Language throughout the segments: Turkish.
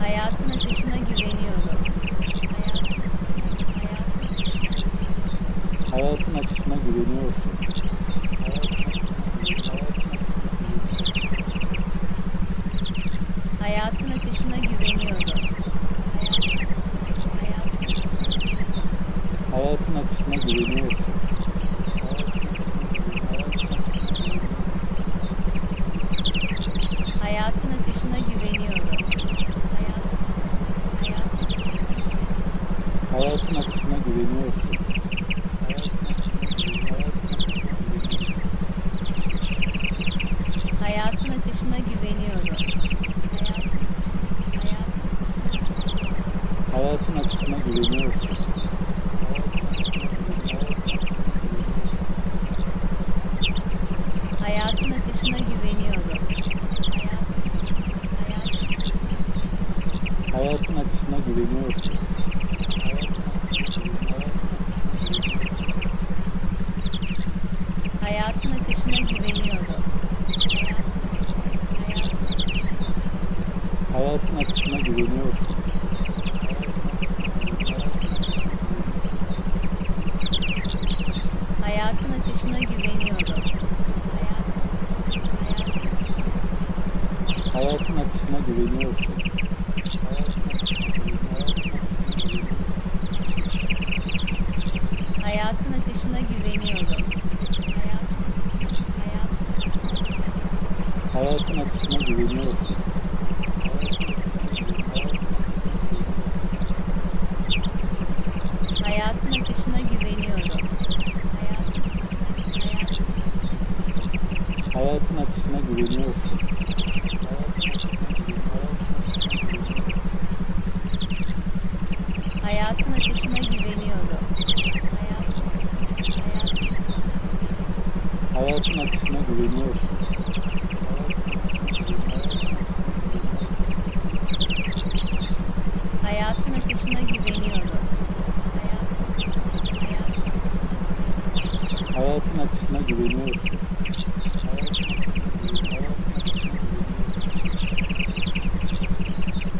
Hayatın akışına güveniyorum. Hayatın akışına, Hayatın akışına güveniyorsun. Hayatın akışına güveniyorum. Hayatın akışına, güveniyorsun. hayatın akışına güveniyorum. Hayatın akışına güveniyorsun. Hayatın akışına, güveniyorsun. hayatın akışına güveniyorum. Hayatın akışına güveniyorsun. Hayatın akışına, güveniyorsun. hayatın akışına güveniyorum. Hayatın akışına, güveniyorsun.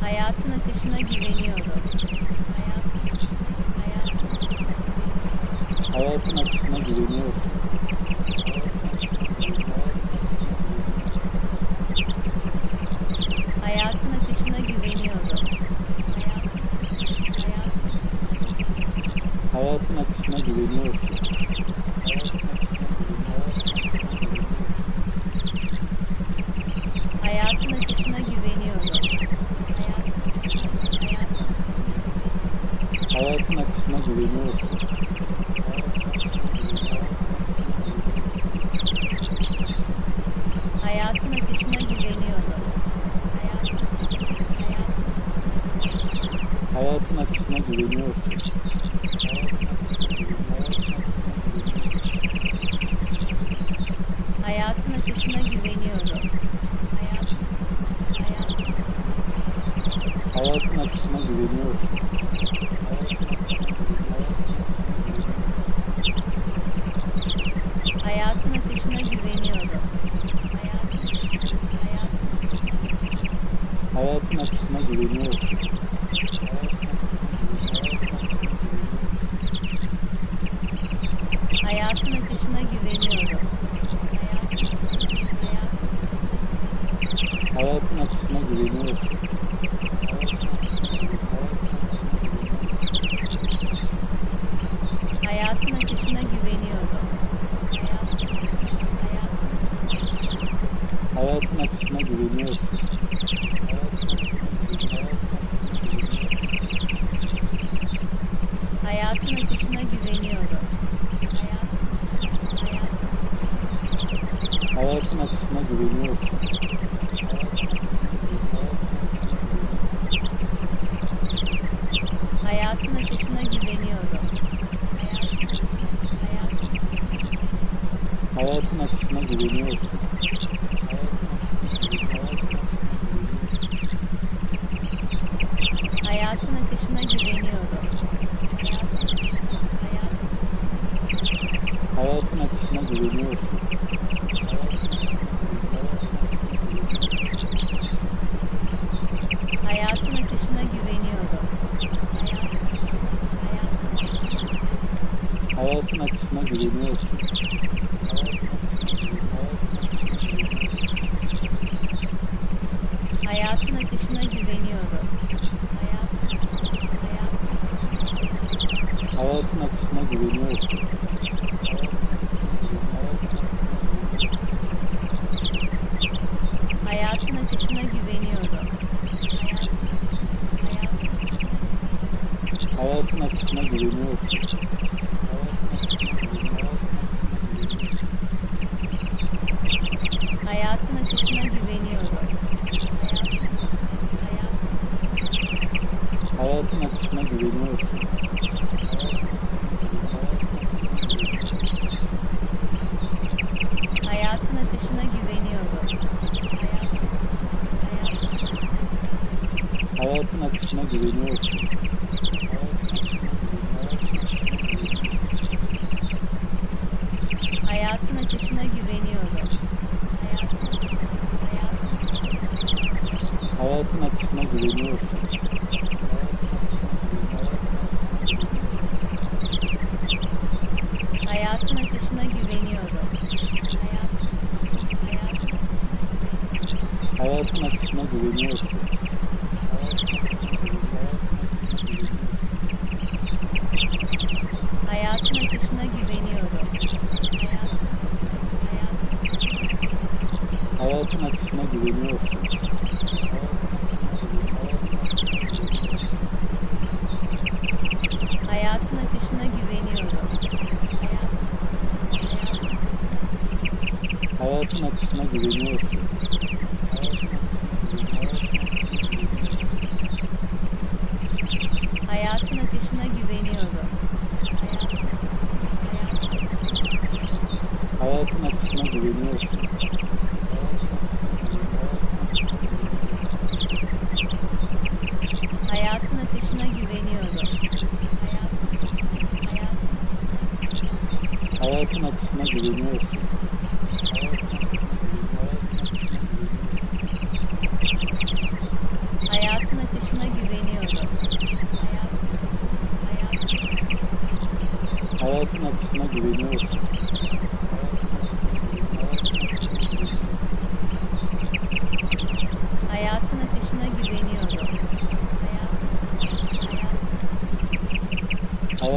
hayatın akışına güveniyorum. Hayatın akışına güveniyorsun. Akışına güveniyorum. Hayatın akışına, hayatın akışına, güveniyorsun. hayatın akışına güveniyorum. Hayatın akışına güveniyorsun. hayatın akışına güveniyorum. Akışına güveniyorsun. hayatın akışına güveniyorum. Hayatın akışına, güveniyorsun. hayatın akışına güveniyorum. Hayatın akışına güveniyorsun. Hayatın akışına güveniyorum. Hayatın akışına, güveniyorsun. hayatın akışına güveniyorum. Hayatın akışına, akışına, Hayatın akışına güveniyorsun. Hayatın akışına, güveniyorsun. hayatın akışına güveniyorum. Hayatın akışına, hayatın akışına, Hayatın akışına güveniyorsun. Güveniyorsun. hayatın akışına güveniyorum. Hayatın akışına, güveniyorsun. hayatın akışına güveniyorum. Hayatın akışına güveniyorsun. Güveniyorsun. hayatın akışına güveniyorum. Hayatın akışına güveniyorsun. Akışına güveniyorum. Hayatın akışına, güveniyorsun. hayatın akışına güveniyorum. Hayatın akışına güveniyorsun.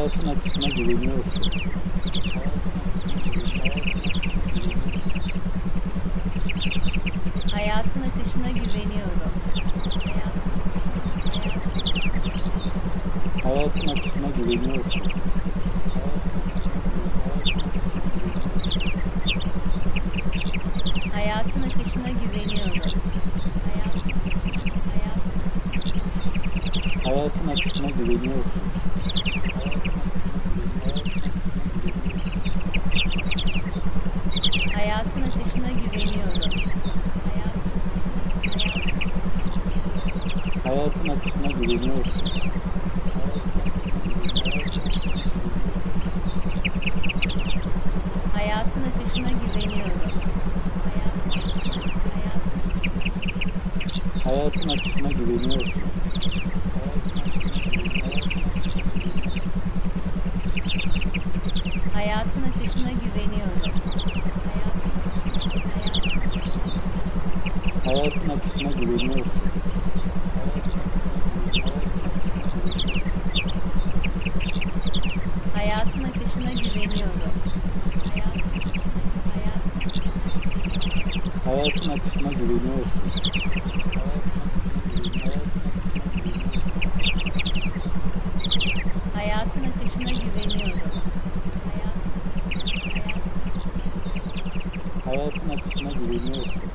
Hayatın akışına, güveniyorsun. hayatın akışına güveniyorum. Hayatın akışına, güveniyorsun. hayatın akışına güveniyorum. Hayatın akışına güveniyorsun. Akışına, hayatın akışına, hayatın güveniyorum. Hayatın akışına, hayatın akışına, Hayatın akışına güveniyorsun. hayatın akışına güveniyorum. Hayatın akışına, hayatın akışına, Hayatın akışına güveniyorsun. Hayatın akışına, güveniyorsun. hayatın akışına güveniyorum. Hayatın akışına güveniyorsun.